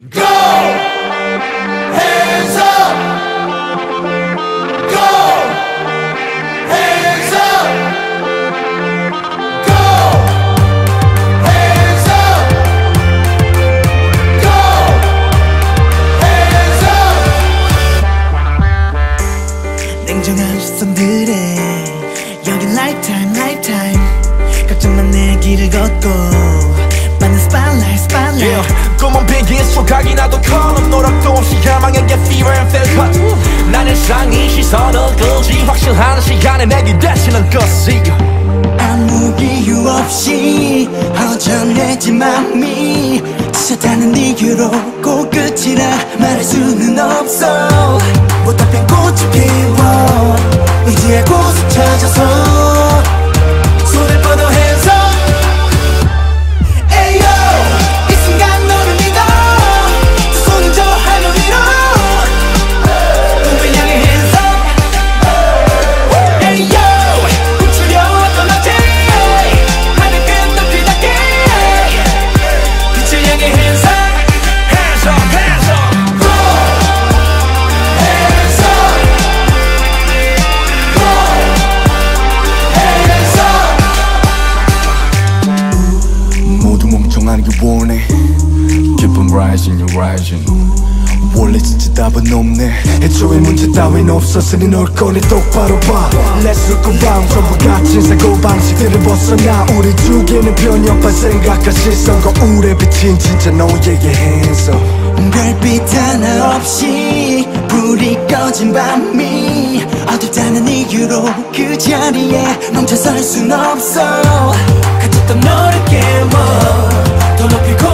Go! 걱정만 내 길을 걷고 야망에게 fever and feel cut. 난 일상이 시선을 끌지 확실한 시간에 내 기대치는 것이 아무 이유 없이 허전해진 맘이 지쳤다는 이유로 꼭 끝이라 말할 수는 없어. 못다 핀 꽃이 피워. 의지의 곳을 찾아서 원해. On rising, you're rising. 원래 진짜 답은 없네. 애초에 문제 따윈 없었으니 널 꺼내 똑바로 봐. Let's look around. 전부 같은 사고방식들을 벗어나. 우리 죽이는 편협한 생각과 시선 거울에 비친 진짜 너에게 hands up 별빛 하나 없이 불이 꺼진 밤이 어둡다는 이유로 그 자리에 멈춰설 순 없어. 같았던 너를 깨워 더 높이 고개를 들고서